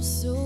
so,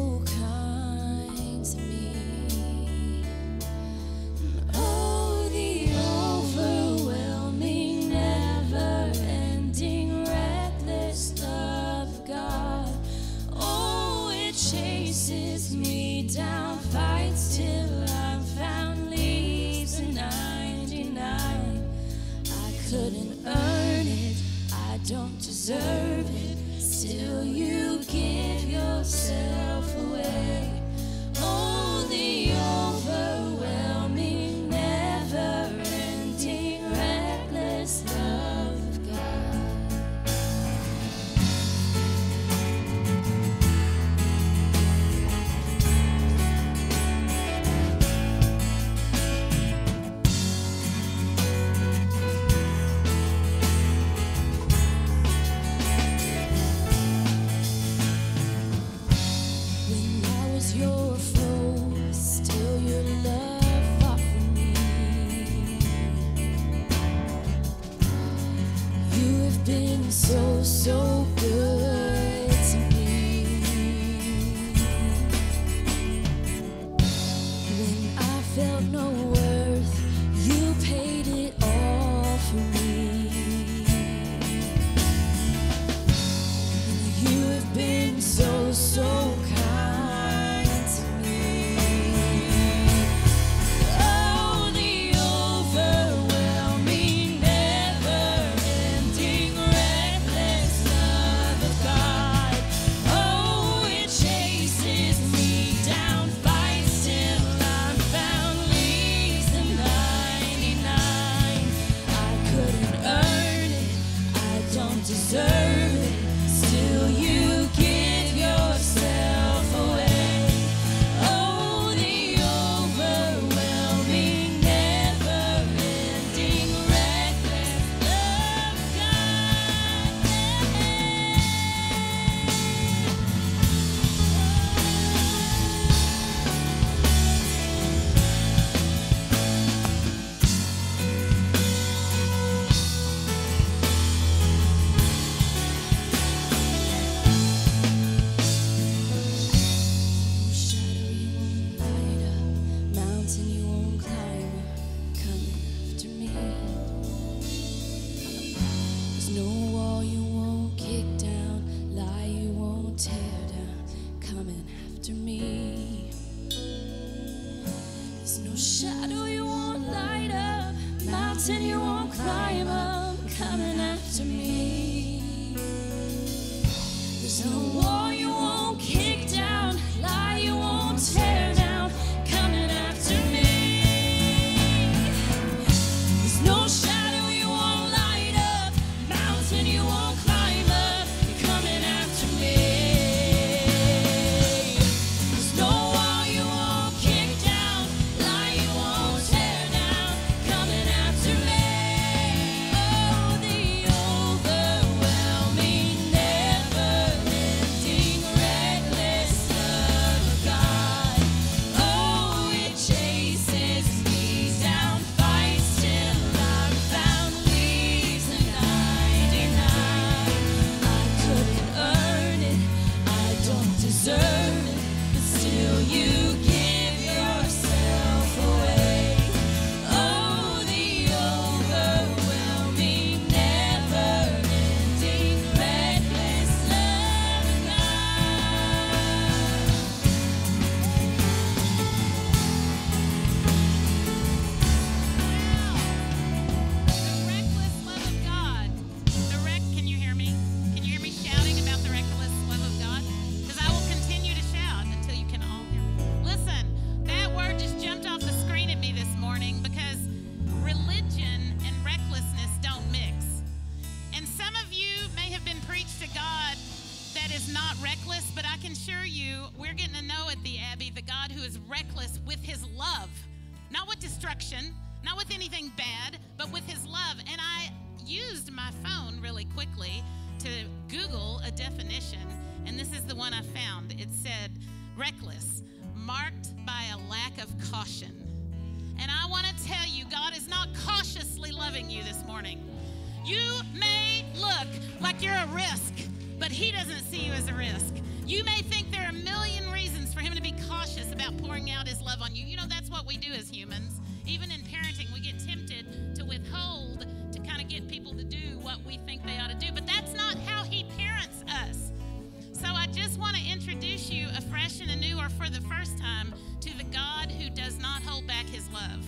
or for the first time, to the God who does not hold back his love.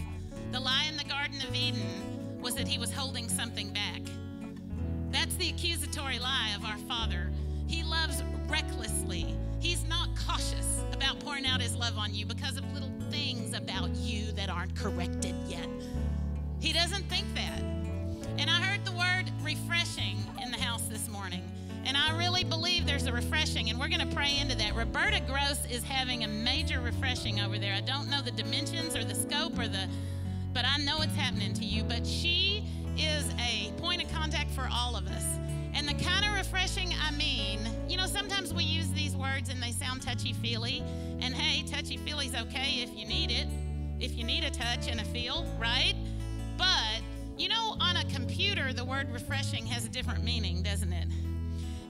The lie in the Garden of Eden was that he was holding something back. That's the accusatory lie of our Father. He loves recklessly. He's not cautious about pouring out his love on you because of little things about you that aren't corrected yet. He doesn't think that. And I heard the word refreshing in the house this morning. And I really believe there's a refreshing, and we're going to pray into that. Roberta Gross is having a major refreshing over there. I don't know the dimensions or the scope or the, but I know it's happening to you. But she is a point of contact for all of us. And the kind of refreshing I mean, you know, sometimes we use these words and they sound touchy feely. And hey, touchy feely's okay if you need it, if you need a touch and a feel, right? But, you know, on a computer, the word refreshing has a different meaning, doesn't it?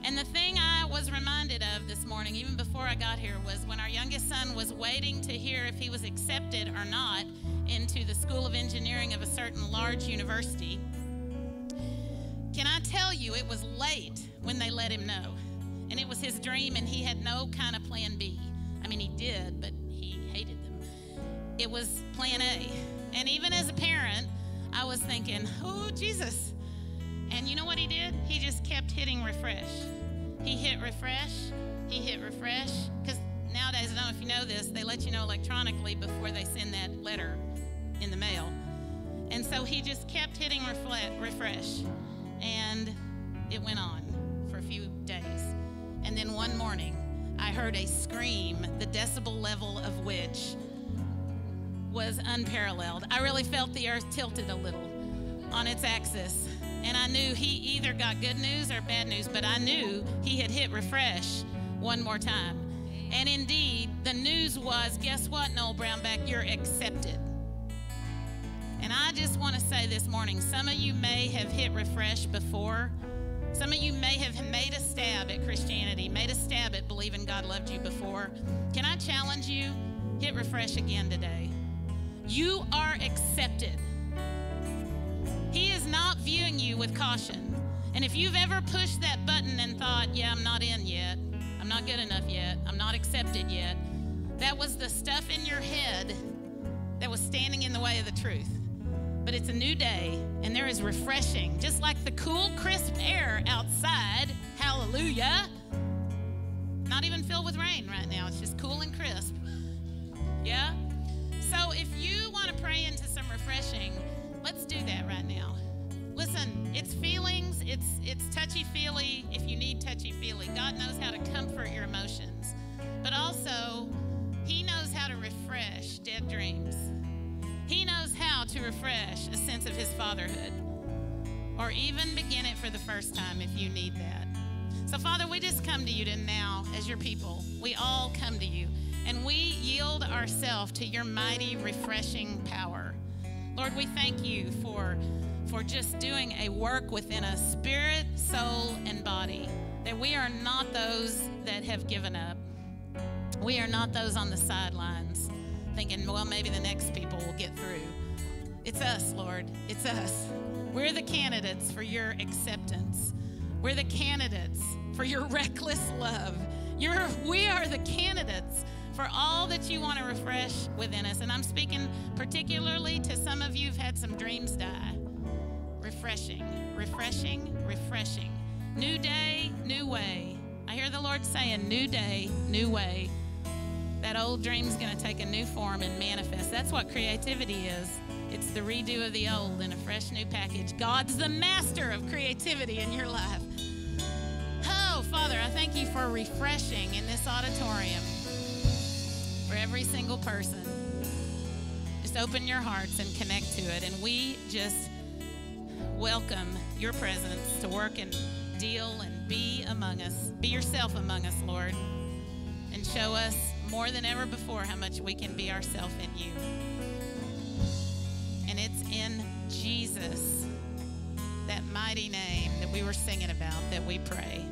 And the thing I was reminded of this morning, even before I got here, was when our youngest son was waiting to hear if he was accepted or not into the School of Engineering of a certain large university. Can I tell you, it was late when they let him know. And it was his dream, and he had no kind of plan B. I mean, he did, but he hated them. It was plan A. And even as a parent, I was thinking, oh, Jesus. And you know what he did? He just kept hitting refresh. He hit refresh, he hit refresh. Because nowadays, I don't know if you know this, they let you know electronically before they send that letter in the mail. And so he just kept hitting refresh. And it went on for a few days. And then one morning, I heard a scream, the decibel level of which was unparalleled. I really felt the earth tilted a little on its axis. And I knew he either got good news or bad news, but I knew he had hit refresh one more time. And indeed, the news was guess what, Noel Brownback? You're accepted. And I just want to say this morning some of you may have hit refresh before. Some of you may have made a stab at Christianity, made a stab at believing God loved you before. Can I challenge you? Hit refresh again today. You are accepted. He is not viewing you with caution. And if you've ever pushed that button and thought, yeah, I'm not in yet, I'm not good enough yet, I'm not accepted yet, that was the stuff in your head that was standing in the way of the truth. But it's a new day, and there is refreshing, just like the cool, crisp air outside. Hallelujah. Not even filled with rain right now, it's just cool and crisp. Yeah? So if you want to pray into some refreshing, let's do that right now. Listen, it's feelings, it's it's touchy-feely if you need touchy-feely. God knows how to comfort your emotions. But also, he knows how to refresh dead dreams. He knows how to refresh a sense of his fatherhood. Or even begin it for the first time if you need that. So, Father, we just come to you to now as your people. We all come to you and we yield ourselves to your mighty, refreshing power. Lord, we thank you for, for just doing a work within us, spirit, soul, and body. That we are not those that have given up. We are not those on the sidelines thinking, well, maybe the next people will get through. It's us, Lord. It's us. We're the candidates for your acceptance. We're the candidates for your reckless love. You're, we are the candidates for all that you want to refresh within us. And I'm speaking particularly to some of you who've had some dreams die. Refreshing, refreshing, refreshing. New day, new way. I hear the Lord saying, New day, new way. That old dream's going to take a new form and manifest. That's what creativity is. It's the redo of the old in a fresh new package. God's the master of creativity in your life. Oh, Father, I thank you for refreshing in this auditorium for every single person. Just open your hearts and connect to it. And we just welcome your presence to work and deal and be among us. Be yourself among us, Lord. And show us more than ever before how much we can be ourselves in you. And it's in Jesus, that mighty name that we were singing about, that we pray.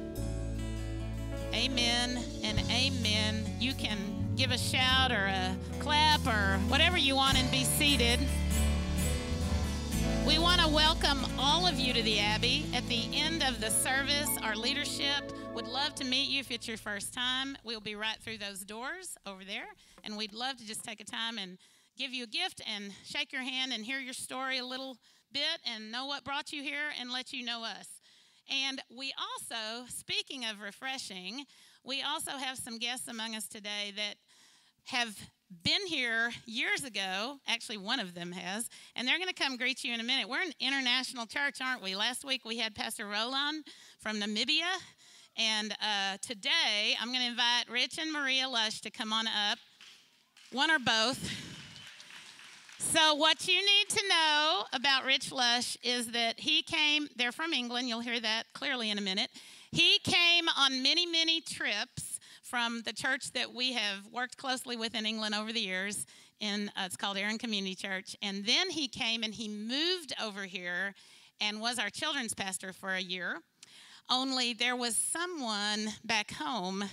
Amen and amen. You can give a shout or a clap or whatever you want and be seated. We want to welcome all of you to the Abbey. At the end of the service, our leadership would love to meet you if it's your first time. We'll be right through those doors over there, and we'd love to just take a time and give you a gift and shake your hand and hear your story a little bit and know what brought you here and let you know us. And we also, speaking of refreshing, we also have some guests among us today that have been here years ago. Actually, one of them has, and they're going to come greet you in a minute. We're an international church, aren't we? Last week we had Pastor Roland from Namibia, and uh, today I'm going to invite Rich and Maria Lush to come on up, one or both. So, what you need to know about Rich Lush is that he came, they're from England, you'll hear that clearly in a minute. He came on many, many trips from the church that we have worked closely with in England over the years. In, uh, it's called Aaron Community Church. And then he came and he moved over here and was our children's pastor for a year. Only there was someone back home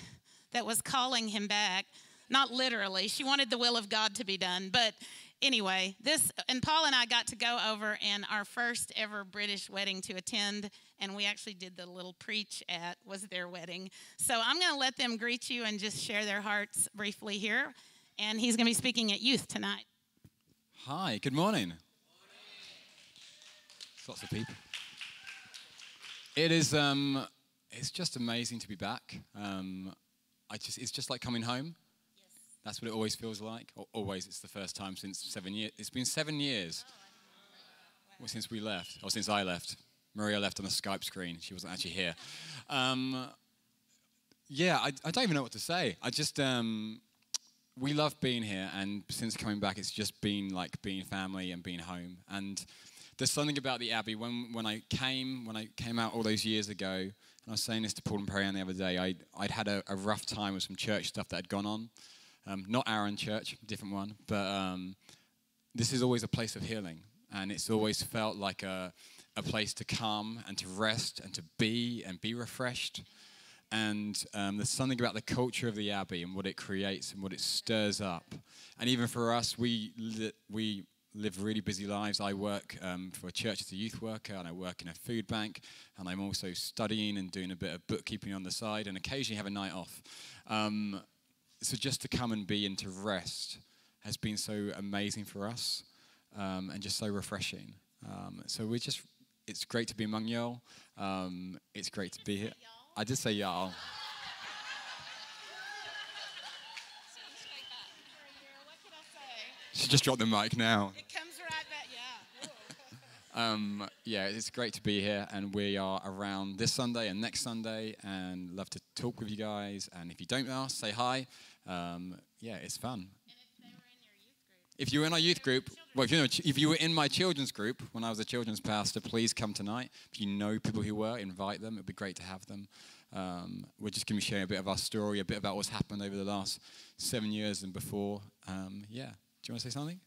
that was calling him back. Not literally, she wanted the will of God to be done, but anyway, this and Paul and I got to go over in our first ever British wedding to attend, and we actually did the little preach at was their wedding. So I'm going to let them greet you and just share their hearts briefly here. And he's going to be speaking at youth tonight. Hi, good morning. Lots of people. It is. Um, it's just amazing to be back. Um, I just. It's just like coming home. That's what it always feels like. Or always, it's the first time since seven years. It's been seven years well, since we left, or since I left. Maria left on the Skype screen. She wasn't actually here. Um, yeah, I, I, don't even know what to say. I just, um, we love being here, and since coming back, it's just been like being family and being home. And there's something about the Abbey. When, when I came, when I came out all those years ago, and I was saying this to Paul and Perry the other day, I, I'd had a, a rough time with some church stuff that had gone on. Um, not Aaron Church, different one, but um, this is always a place of healing, and it's always felt like a, a place to come and to rest and to be and be refreshed. And um, there's something about the culture of the Abbey and what it creates and what it stirs up. And even for us, we li- we live really busy lives. I work um, for a church as a youth worker, and I work in a food bank, and I'm also studying and doing a bit of bookkeeping on the side, and occasionally have a night off. Um, so just to come and be and to rest has been so amazing for us um, and just so refreshing. Um, so we're just, it's great to be among y'all. Um, it's great to be here. I did say y'all. She just dropped the mic now. It comes right back, yeah. Um, yeah, it's great to be here, and we are around this Sunday and next Sunday, and love to talk with you guys. And if you don't ask, say hi. Um, yeah, it's fun. If you were in our youth group, well, if you, know, if you were in my children's group when I was a children's pastor, please come tonight. If you know people who were, invite them. It would be great to have them. Um, we're just going to be sharing a bit of our story, a bit about what's happened over the last seven years and before. Um, yeah. Do you want to say something?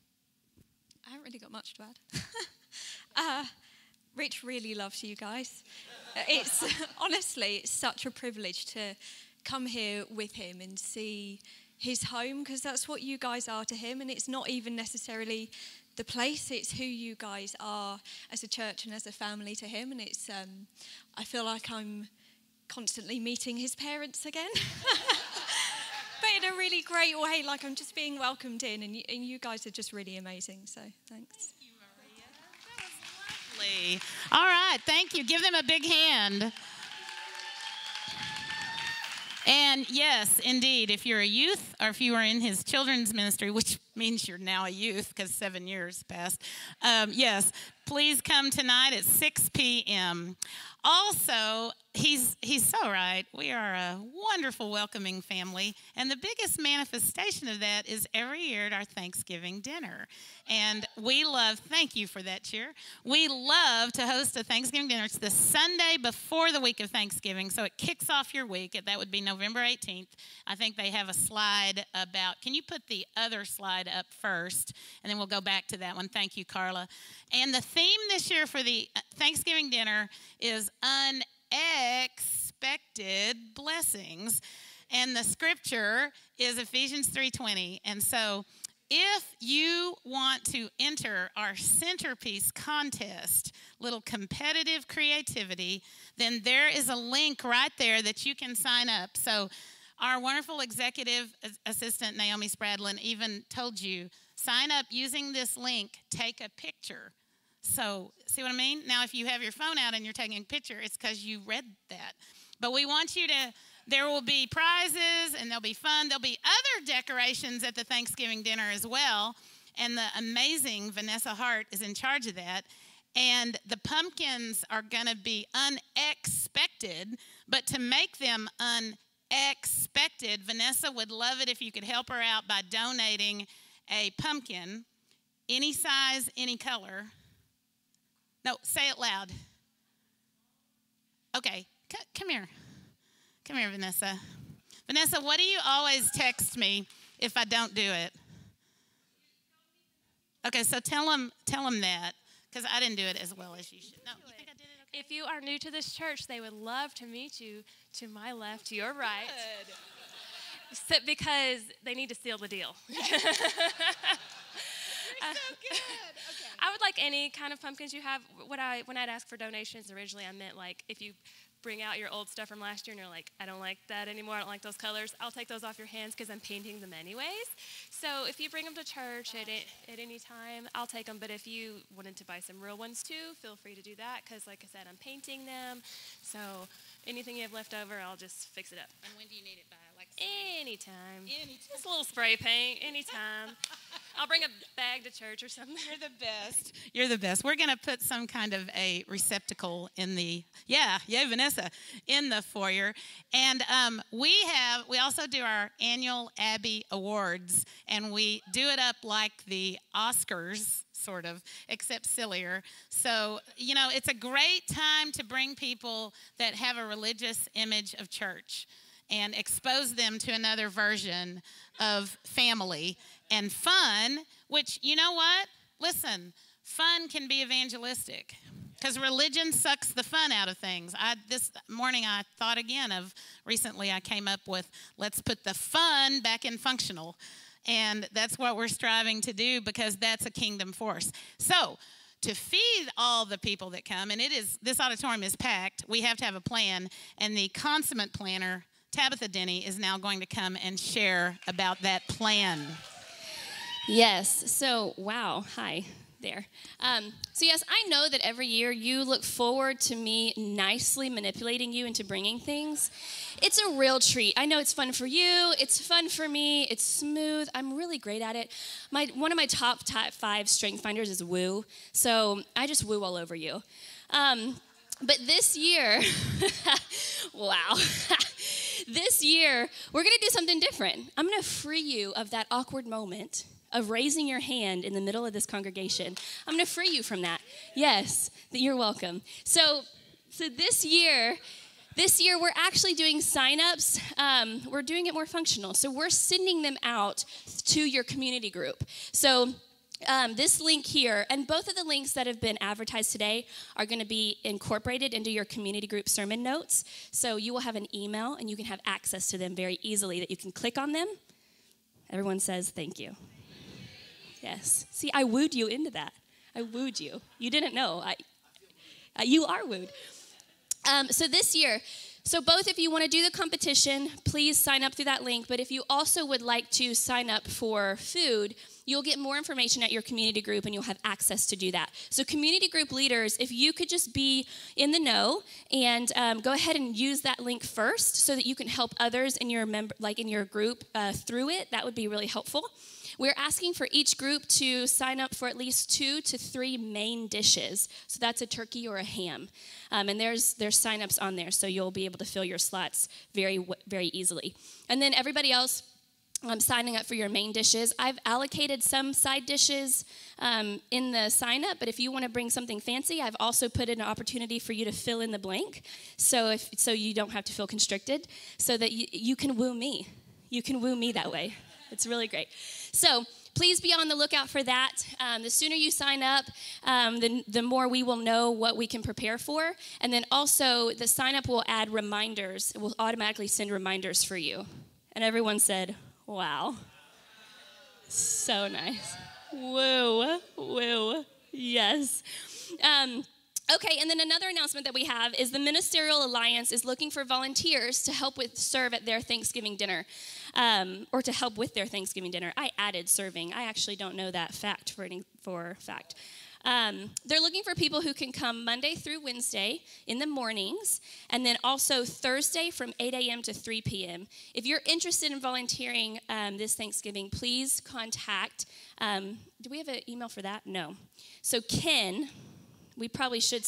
I haven't really got much to add. uh, Rich really loves you guys. It's honestly it's such a privilege to come here with him and see his home because that's what you guys are to him. And it's not even necessarily the place, it's who you guys are as a church and as a family to him. And it's, um, I feel like I'm constantly meeting his parents again. but in a really great way, like I'm just being welcomed in, and you, and you guys are just really amazing. So thanks. Lovely. All right, thank you. Give them a big hand. And yes, indeed, if you're a youth or if you are in his children's ministry, which means you're now a youth because seven years passed, um, yes, please come tonight at 6 p.m. Also, he's he's so right. We are a wonderful, welcoming family, and the biggest manifestation of that is every year at our Thanksgiving dinner. And we love. Thank you for that cheer. We love to host a Thanksgiving dinner. It's the Sunday before the week of Thanksgiving, so it kicks off your week. That would be November 18th. I think they have a slide about. Can you put the other slide up first, and then we'll go back to that one. Thank you, Carla. And the theme this year for the uh, Thanksgiving dinner is unexpected blessings. And the scripture is Ephesians 3:20. And so if you want to enter our centerpiece contest, little competitive creativity, then there is a link right there that you can sign up. So our wonderful executive assistant Naomi Spradlin even told you sign up using this link, take a picture. So, see what I mean? Now, if you have your phone out and you're taking a picture, it's because you read that. But we want you to, there will be prizes and there'll be fun. There'll be other decorations at the Thanksgiving dinner as well. And the amazing Vanessa Hart is in charge of that. And the pumpkins are going to be unexpected, but to make them unexpected, Vanessa would love it if you could help her out by donating a pumpkin, any size, any color. No, say it loud. Okay, C- come here. Come here, Vanessa. Vanessa, what do you always text me if I don't do it? Okay, so tell them, tell them that because I didn't do it as well as you should. No, you think I did it okay? If you are new to this church, they would love to meet you to my left, to your right. So, because they need to seal the deal. Uh, I would like any kind of pumpkins you have. What I when I'd ask for donations originally, I meant like if you bring out your old stuff from last year and you're like, I don't like that anymore. I don't like those colors. I'll take those off your hands because I'm painting them anyways. So if you bring them to church at, at any time, I'll take them. But if you wanted to buy some real ones too, feel free to do that because, like I said, I'm painting them. So anything you have left over, I'll just fix it up. And when do you need it by? Anytime. Anytime. Just a little spray paint. Anytime. I'll bring a bag to church or something. You're the best. You're the best. We're going to put some kind of a receptacle in the, yeah, yeah, Vanessa, in the foyer. And um, we have, we also do our annual Abbey Awards, and we do it up like the Oscars, sort of, except sillier. So, you know, it's a great time to bring people that have a religious image of church and expose them to another version of family and fun, which, you know what? Listen, fun can be evangelistic because religion sucks the fun out of things. I, this morning I thought again of recently I came up with let's put the fun back in functional. And that's what we're striving to do because that's a kingdom force. So, to feed all the people that come, and it is this auditorium is packed, we have to have a plan. And the consummate planner, Tabitha Denny, is now going to come and share about that plan. Yes. So, wow. Hi there. Um, so, yes, I know that every year you look forward to me nicely manipulating you into bringing things. It's a real treat. I know it's fun for you. It's fun for me. It's smooth. I'm really great at it. My one of my top top five strength finders is woo. So I just woo all over you. Um, but this year, wow. this year, we're going to do something different. I'm going to free you of that awkward moment of raising your hand in the middle of this congregation. I'm going to free you from that. Yes, you're welcome. So, so this year, this year we're actually doing signups. Um, we're doing it more functional. So we're sending them out to your community group. So um, this link here, and both of the links that have been advertised today are going to be incorporated into your community group sermon notes. So you will have an email and you can have access to them very easily that you can click on them. Everyone says thank you. Yes. See, I wooed you into that. I wooed you. You didn't know. I, uh, you are wooed. Um, so this year, so both if you want to do the competition, please sign up through that link. But if you also would like to sign up for food, you'll get more information at your community group and you'll have access to do that. So community group leaders, if you could just be in the know and um, go ahead and use that link first so that you can help others in your member, like in your group uh, through it, that would be really helpful. We're asking for each group to sign up for at least two to three main dishes. So that's a turkey or a ham. Um, and there's, there's signups on there, so you'll be able to fill your slots very, very easily. And then everybody else, um, signing up for your main dishes. I've allocated some side dishes um, in the sign up, but if you want to bring something fancy, I've also put in an opportunity for you to fill in the blank, so if so you don't have to feel constricted, so that you, you can woo me. You can woo me that way. It's really great. So please be on the lookout for that. Um, the sooner you sign up, um, the, the more we will know what we can prepare for. And then also, the sign up will add reminders, it will automatically send reminders for you. And everyone said, Wow. So nice. Woo, woo. Yes. Um, okay, and then another announcement that we have is the Ministerial Alliance is looking for volunteers to help with serve at their Thanksgiving dinner, um, or to help with their Thanksgiving dinner. I added serving. I actually don't know that fact for any, for fact. Um, they're looking for people who can come Monday through Wednesday in the mornings, and then also Thursday from 8 a.m. to 3 p.m. If you're interested in volunteering um, this Thanksgiving, please contact. Um, do we have an email for that? No. So Ken, we probably should.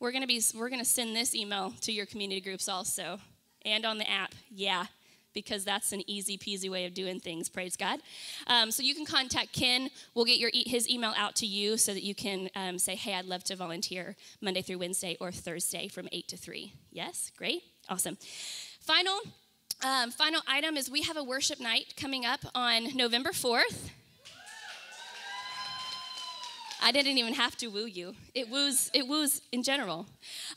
We're gonna be. We're gonna send this email to your community groups also, and on the app. Yeah because that's an easy peasy way of doing things, praise God. Um, so you can contact Ken. We'll get your his email out to you so that you can um, say, hey, I'd love to volunteer Monday through Wednesday or Thursday from 8 to 3. Yes? Great? Awesome. Final. Um, final item is we have a worship night coming up on November 4th. I didn't even have to woo you. It woos, it woos in general.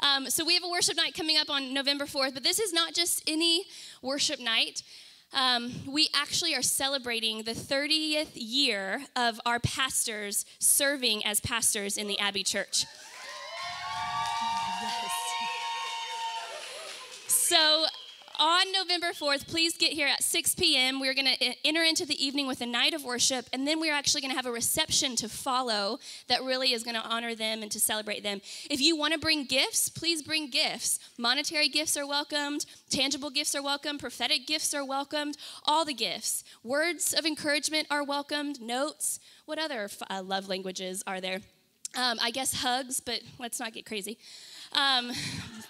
Um, so we have a worship night coming up on November 4th, but this is not just any worship night. Um, we actually are celebrating the 30th year of our pastors serving as pastors in the Abbey Church. Yes. So on November 4th, please get here at 6 p.m. We're going to enter into the evening with a night of worship, and then we're actually going to have a reception to follow that really is going to honor them and to celebrate them. If you want to bring gifts, please bring gifts. Monetary gifts are welcomed, tangible gifts are welcomed, prophetic gifts are welcomed, all the gifts. Words of encouragement are welcomed, notes. What other uh, love languages are there? Um, I guess hugs, but let's not get crazy. Um,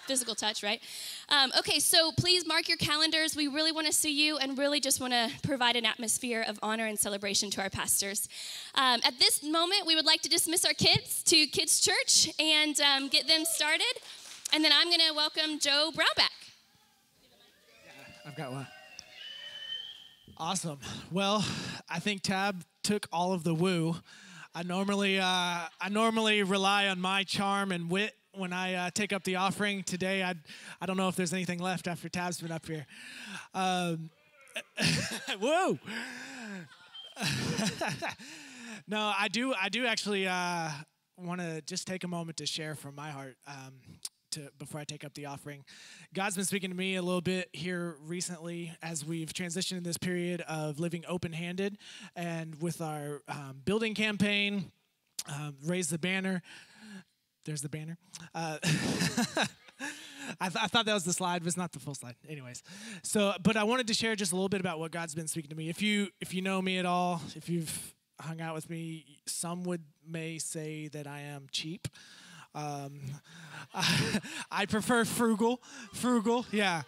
physical touch, right? Um, okay, so please mark your calendars. We really want to see you and really just want to provide an atmosphere of honor and celebration to our pastors. Um, at this moment, we would like to dismiss our kids to Kids Church and um, get them started. And then I'm going to welcome Joe Brownback. I've got one. Awesome. Well, I think Tab took all of the woo. I normally uh, I normally rely on my charm and wit when I uh, take up the offering today. I I don't know if there's anything left after Tab's been up here. Um, whoa. no, I do. I do actually uh, want to just take a moment to share from my heart. Um, to, before I take up the offering, God's been speaking to me a little bit here recently as we've transitioned in this period of living open-handed, and with our um, building campaign, um, raise the banner. There's the banner. Uh, I, th- I, thought that was the slide, but it's not the full slide. Anyways, so but I wanted to share just a little bit about what God's been speaking to me. If you if you know me at all, if you've hung out with me, some would may say that I am cheap. Um, I, I, prefer frugal, frugal. Yeah,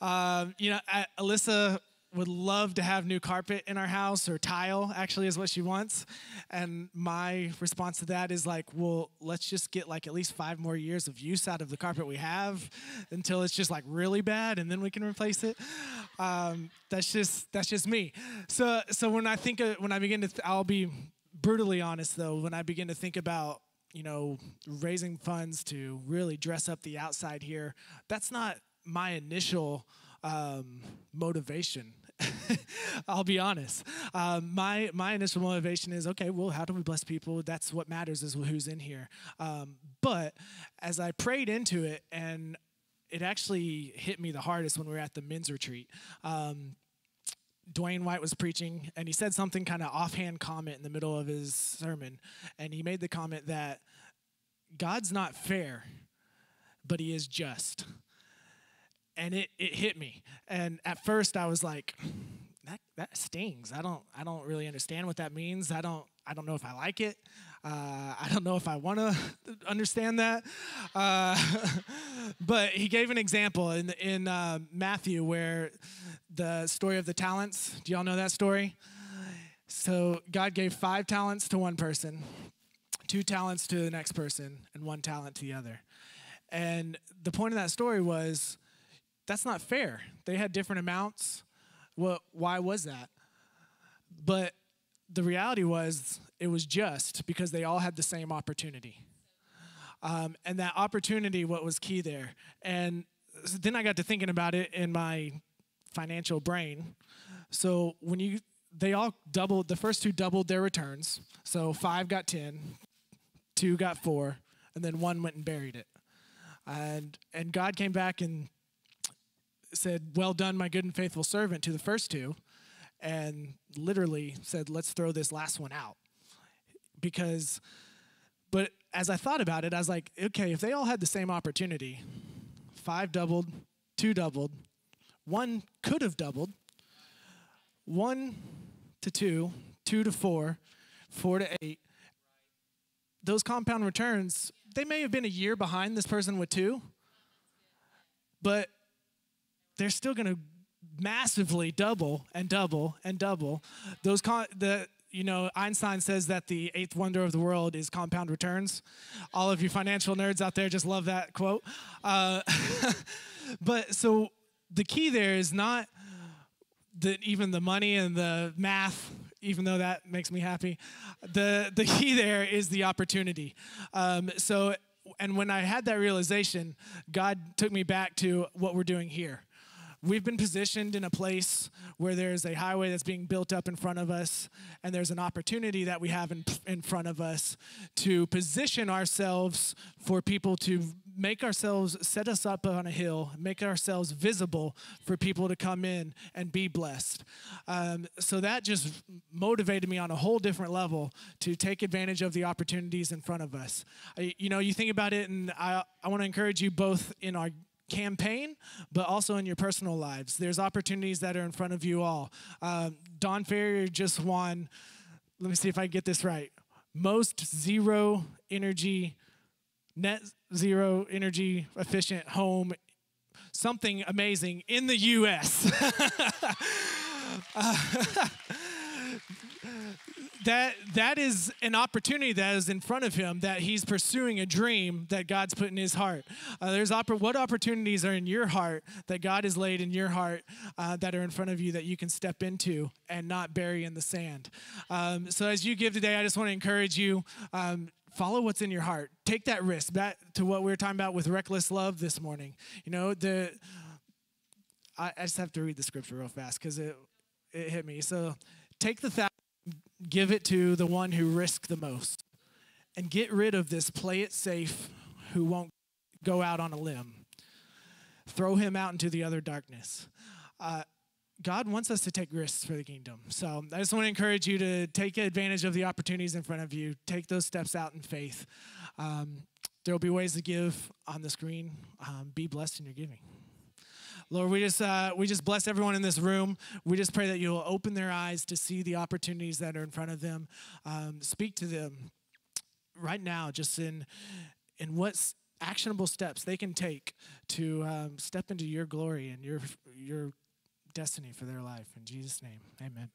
um, you know, Alyssa would love to have new carpet in our house or tile actually is what she wants. And my response to that is like well let's just get like at least five more years of use out of the carpet we have until it's just like really bad and then we can replace it. Um, that's just that's just me. So so when i think of when i begin to th- i'll be brutally honest though when i begin to think about you know raising funds to really dress up the outside here that's not my initial um, motivation. I'll be honest. Um, my my initial motivation is okay. Well, how do we bless people? That's what matters is who's in here. Um, but as I prayed into it, and it actually hit me the hardest when we were at the men's retreat. Um, Dwayne White was preaching, and he said something kind of offhand comment in the middle of his sermon, and he made the comment that God's not fair, but He is just and it, it hit me. And at first I was like, that that stings. I don't I don't really understand what that means. I don't I don't know if I like it. Uh, I don't know if I want to understand that. Uh, but he gave an example in in uh, Matthew where the story of the talents. Do y'all know that story? So God gave five talents to one person, two talents to the next person, and one talent to the other. And the point of that story was that's not fair. They had different amounts. Well, why was that? But the reality was it was just because they all had the same opportunity. Um, and that opportunity, what was key there. And then I got to thinking about it in my financial brain. So when you, they all doubled, the first two doubled their returns. So five got 10, two got four, and then one went and buried it. And, and God came back and said, Well done, my good and faithful servant, to the first two, and literally said, Let's throw this last one out. Because, but as I thought about it, I was like, okay, if they all had the same opportunity, five doubled, two doubled, one could have doubled, one to two, two to four, four to eight, those compound returns, they may have been a year behind this person with two, but they're still going to massively double and double and double. Those con- the you know Einstein says that the eighth wonder of the world is compound returns. All of you financial nerds out there just love that quote. Uh, but so the key there is not that even the money and the math even though that makes me happy the the key there is the opportunity um, so and when i had that realization god took me back to what we're doing here We've been positioned in a place where there's a highway that's being built up in front of us, and there's an opportunity that we have in, in front of us to position ourselves for people to make ourselves, set us up on a hill, make ourselves visible for people to come in and be blessed. Um, so that just motivated me on a whole different level to take advantage of the opportunities in front of us. I, you know, you think about it, and I, I want to encourage you both in our campaign, but also in your personal lives. There's opportunities that are in front of you all. Um, Don Ferrier just won, let me see if I get this right, most zero energy, net zero energy efficient home, something amazing in the US. uh, that that is an opportunity that is in front of him that he's pursuing a dream that god's put in his heart. Uh, there's what opportunities are in your heart that god has laid in your heart uh, that are in front of you that you can step into and not bury in the sand. Um, so as you give today i just want to encourage you um, follow what's in your heart. Take that risk. Back to what we were talking about with reckless love this morning. You know the i, I just have to read the scripture real fast because it it hit me. So take the thousand give it to the one who risked the most and get rid of this play it safe who won't go out on a limb. Throw him out into the other darkness. Uh, God wants us to take risks for the kingdom. So I just want to encourage you to take advantage of the opportunities in front of you. Take those steps out in faith. Um, there will be ways to give on the screen. Um, be blessed in your giving. Lord, we just uh, we just bless everyone in this room. We just pray that you'll open their eyes to see the opportunities that are in front of them. Um, speak to them right now, just in in what actionable steps they can take to um, step into your glory and your your destiny for their life. In Jesus' name, Amen.